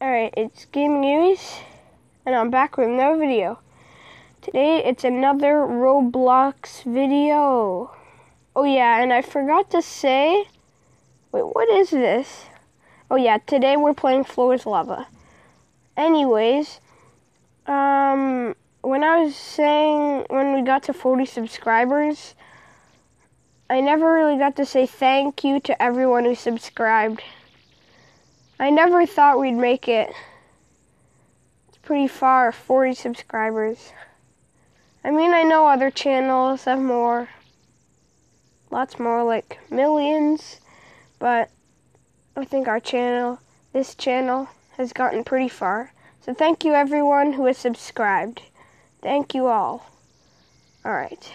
Alright, it's Gaming Ewees, and I'm back with another video. Today it's another Roblox video. Oh yeah, and I forgot to say, wait, what is this? Oh yeah, today we're playing Floor Lava. Anyways, um, when I was saying, when we got to 40 subscribers, I never really got to say thank you to everyone who subscribed. I never thought we'd make it. It's pretty far, 40 subscribers. I mean, I know other channels have more, lots more, like millions, but I think our channel, this channel, has gotten pretty far. So thank you everyone who has subscribed. Thank you all. Alright.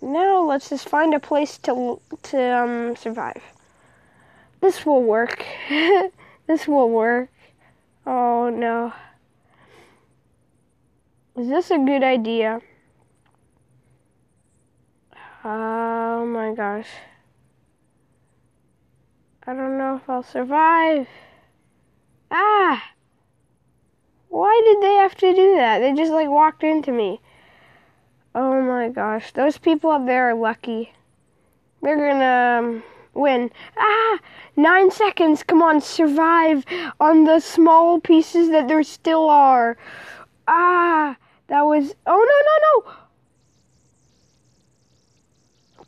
Now let's just find a place to, to um, survive. This will work. this will work. Oh no. Is this a good idea? Oh my gosh. I don't know if I'll survive. Ah! Why did they have to do that? They just like walked into me. Oh my gosh. Those people up there are lucky. They're gonna. Um, win. Ah! Nine seconds. Come on, survive on the small pieces that there still are. Ah! That was. Oh, no, no, no!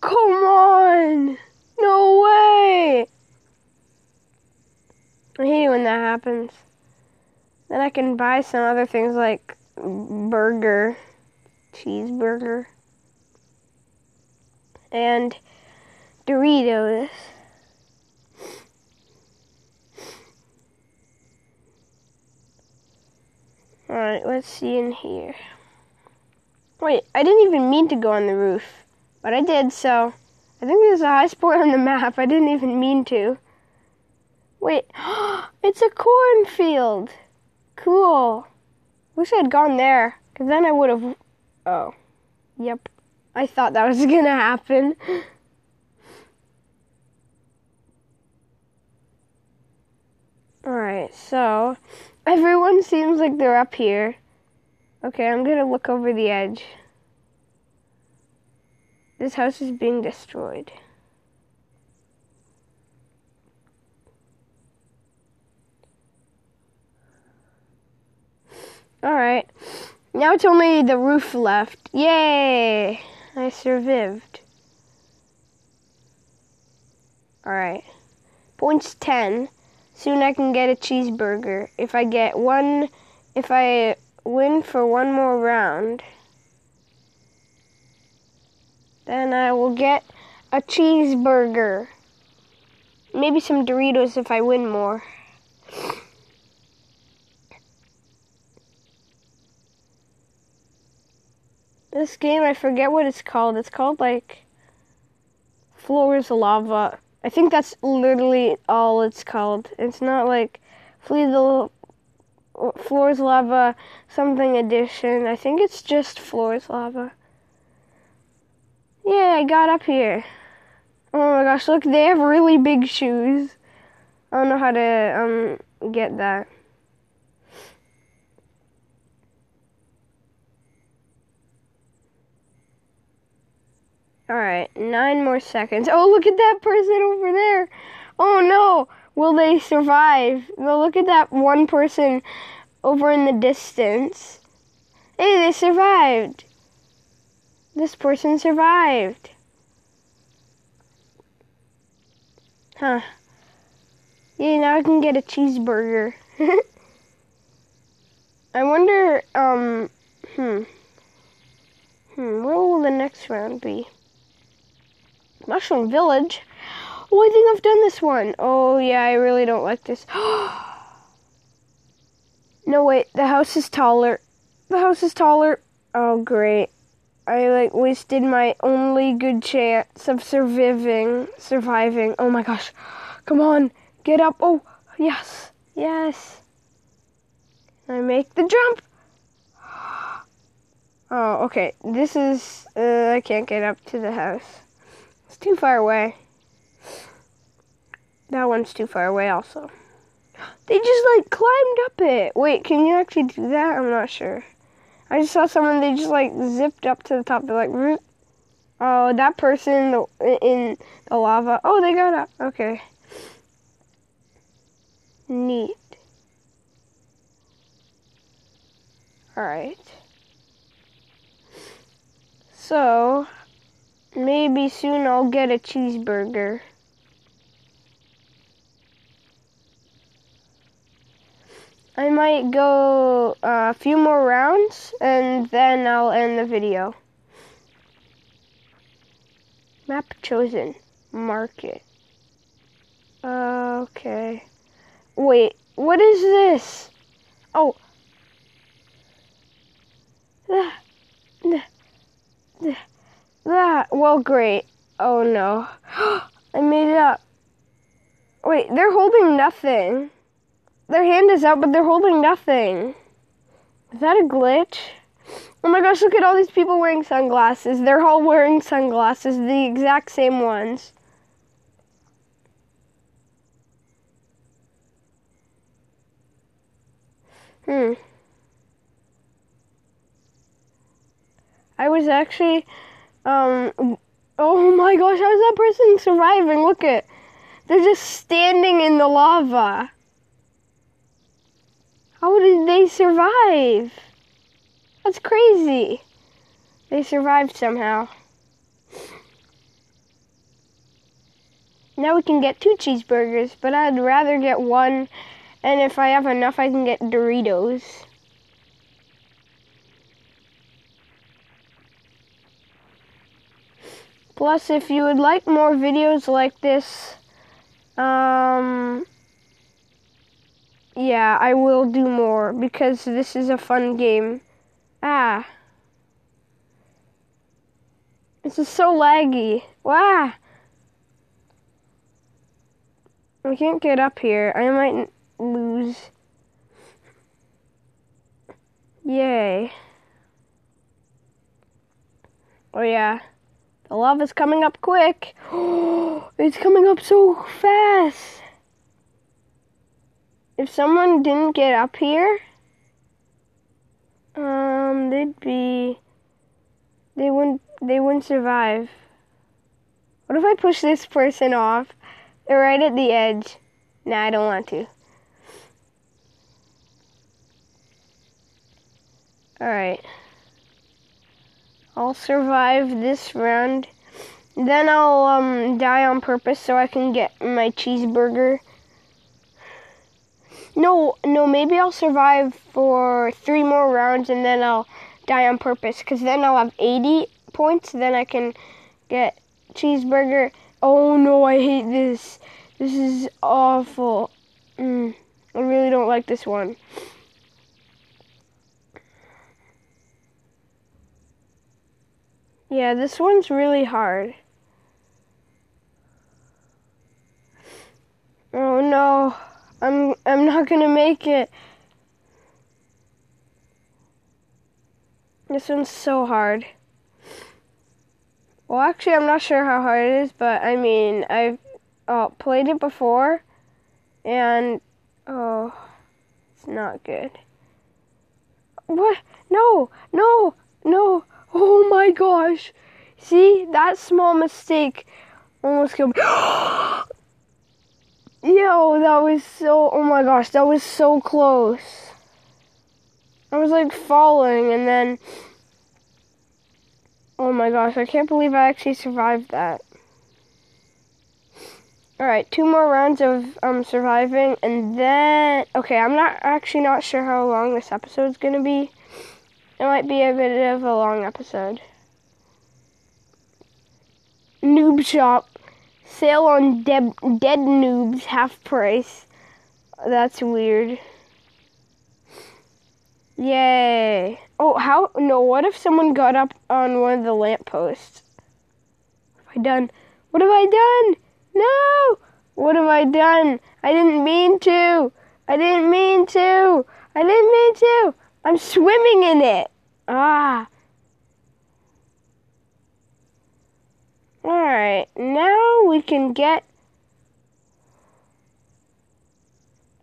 Come on! No way! I hate it when that happens. Then I can buy some other things like burger, cheeseburger, and Doritos. Alright, let's see in here. Wait, I didn't even mean to go on the roof, but I did, so I think there's a high spot on the map. I didn't even mean to. Wait, it's a cornfield. Cool. Wish I had gone there, because then I would have. Oh, yep. I thought that was gonna happen. Alright, so everyone seems like they're up here. Okay, I'm gonna look over the edge. This house is being destroyed. Alright. Now it's only the roof left. Yay! I survived. Alright. Points 10. Soon I can get a cheeseburger. If I get one, if I win for one more round, then I will get a cheeseburger. Maybe some Doritos if I win more. This game, I forget what it's called. It's called like Floors Lava. I think that's literally all it's called. It's not like Flee the Floors Lava something edition. I think it's just Floors Lava. Yeah, I got up here. Oh my gosh, look, they have really big shoes. I don't know how to um get that. Alright, nine more seconds. Oh, look at that person over there. Oh no, will they survive? Well, look at that one person over in the distance. Hey, they survived. This person survived. Huh. Yeah, now I can get a cheeseburger. I wonder, um, hmm. Hmm, where will the next round be? Mushroom Village? Oh, I think I've done this one. Oh, yeah, I really don't like this. no, wait, the house is taller. The house is taller. Oh, great. I, like, wasted my only good chance of surviving. Surviving. Oh, my gosh. Come on. Get up. Oh, yes. Yes. I make the jump. Oh, okay. This is... Uh, I can't get up to the house. It's too far away. That one's too far away also. They just like climbed up it. Wait, can you actually do that? I'm not sure. I just saw someone, they just like zipped up to the top. They're like, oh, that person in the lava. Oh, they got up. Okay. Neat. Alright. So, maybe soon I'll get a cheeseburger. I might go uh, a few more rounds and then I'll end the video. Map chosen. Market. Uh, okay. Wait, what is this? Oh. That. Well, great. Oh no. I made it up. Wait, they're holding nothing. Their hand is out, but they're holding nothing. Is that a glitch? Oh my gosh, look at all these people wearing sunglasses. They're all wearing sunglasses, the exact same ones. Hmm. I was actually, um, oh my gosh, how is that person surviving? Look at, they're just standing in the lava. How did they survive? That's crazy. They survived somehow. Now we can get two cheeseburgers, but I'd rather get one, and if I have enough, I can get Doritos. Plus, if you would like more videos like this, um, yeah, I will do more because this is a fun game. Ah. This is so laggy. Wow. I can't get up here. I might lose. Yay. Oh yeah. The lava's coming up quick. it's coming up so fast if someone didn't get up here, um, they'd be, they wouldn't, they wouldn't survive. What if I push this person off? They're right at the edge. Nah, I don't want to. Alright. I'll survive this round. Then I'll um, die on purpose so I can get my cheeseburger. No, no, maybe I'll survive for three more rounds and then I'll die on purpose because then I'll have 80 points. Then I can get cheeseburger. Oh no, I hate this. This is awful. Mm, I really don't like this one. Yeah, this one's really hard. Oh no. I'm I'm not gonna make it. This one's so hard. Well, actually, I'm not sure how hard it is, but I mean, I've uh, played it before, and oh, it's not good. What? No, no, no. Oh my gosh. See, that small mistake almost killed me. Yo, that was so, oh my gosh, that was so close. I was like falling and then, oh my gosh, I can't believe I actually survived that. Alright, two more rounds of um, surviving and then, okay, I'm not actually not sure how long this episode's gonna be. It might be a bit of a long episode. Noob shop. Sale on dead, noobs, half price. That's weird. Yay. Oh, how? No, what if someone got up on one of the lampposts? What have I done? What have I done? No! What have I done? I didn't mean to. I didn't mean to. I didn't mean to. I'm swimming in it. Ah. Alright, now we can get...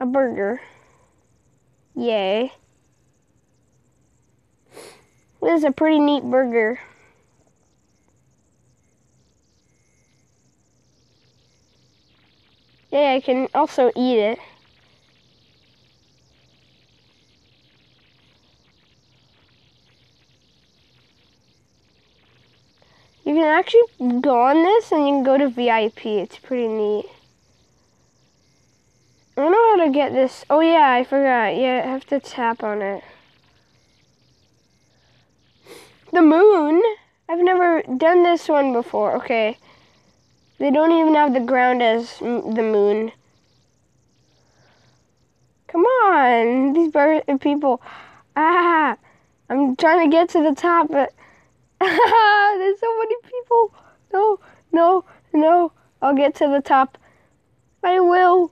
A burger. Yay. This is a pretty neat burger. Yeah, I can also eat it. You can actually go on this and you can go to VIP. It's pretty neat. I don't know how to get this. Oh yeah, I forgot. Yeah, I have to tap on it. The moon? I've never done this one before. Okay. They don't even have the ground as the moon. Come on, these people. Ah, I'm trying to get to the top, but there's so many people. No, no, no. I'll get to the top. I will.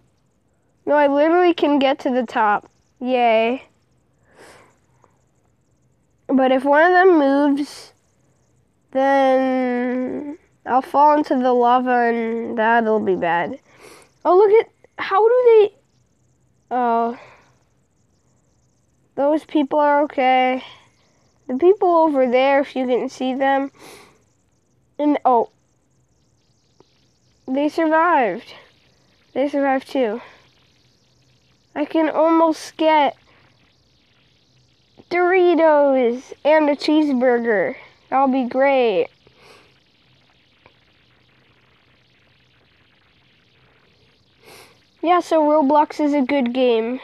No, I literally can get to the top. Yay. But if one of them moves, then I'll fall into the lava and that'll be bad. Oh, look at how do they? Oh, those people are okay. The people over there, if you can see them, and oh, they survived. They survived too. I can almost get Doritos and a cheeseburger. That'll be great. Yeah, so Roblox is a good game.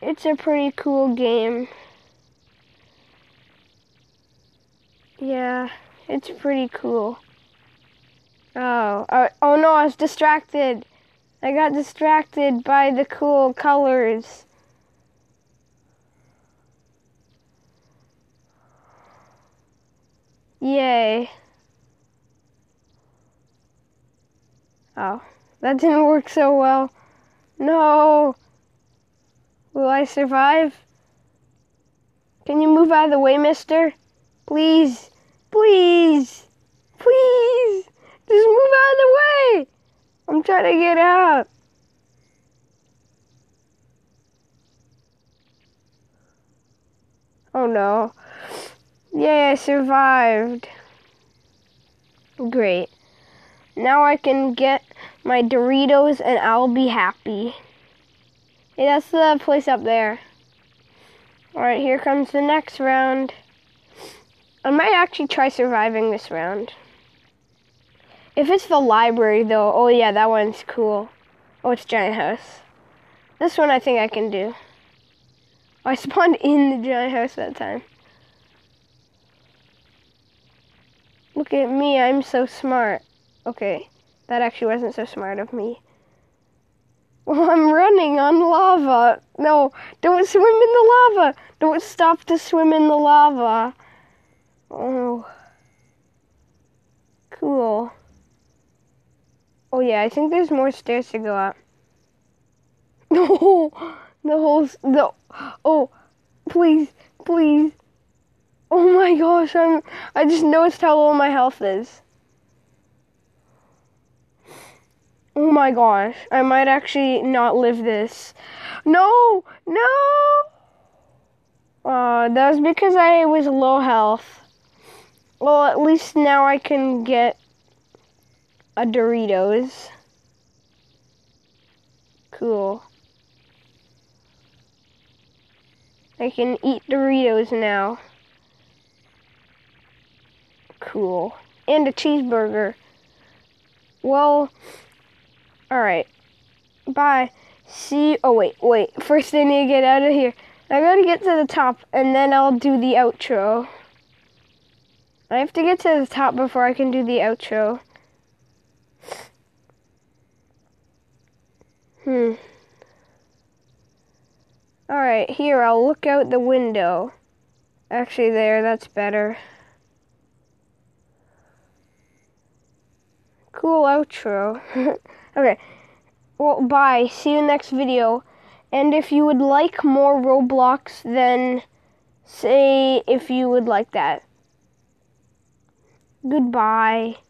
It's a pretty cool game. Yeah, it's pretty cool. Oh, uh, oh no, I was distracted. I got distracted by the cool colors. Yay. Oh. That didn't work so well. No. Will I survive? Can you move out of the way, mister? Please. Please. Please. Just move out of the way. I'm trying to get out. Oh no. Yay, I survived. Great. Now I can get my Doritos and I'll be happy. That's the place up there. Alright, here comes the next round. I might actually try surviving this round. If it's the library, though, oh yeah, that one's cool. Oh, it's Giant House. This one I think I can do. Oh, I spawned in the Giant House that time. Look at me, I'm so smart. Okay, that actually wasn't so smart of me. Well, oh, I'm running on lava. No, don't swim in the lava. Don't stop to swim in the lava. Oh. Cool. Oh yeah, I think there's more stairs to go up. No, the whole, the, oh, please, please. Oh my gosh, I'm, I just noticed how low my health is. Oh my gosh, I might actually not live this. No, no! Uh, that was because I was low health. Well, at least now I can get a Doritos. Cool. I can eat Doritos now. Cool. And a cheeseburger. Well, Alright. Bye. See. Oh, wait, wait. First, I need to get out of here. I gotta get to the top, and then I'll do the outro. I have to get to the top before I can do the outro. Hmm. Alright, here, I'll look out the window. Actually, there, that's better. Cool outro. Okay. Well, bye. See you next video. And if you would like more Roblox, then say if you would like that. Goodbye.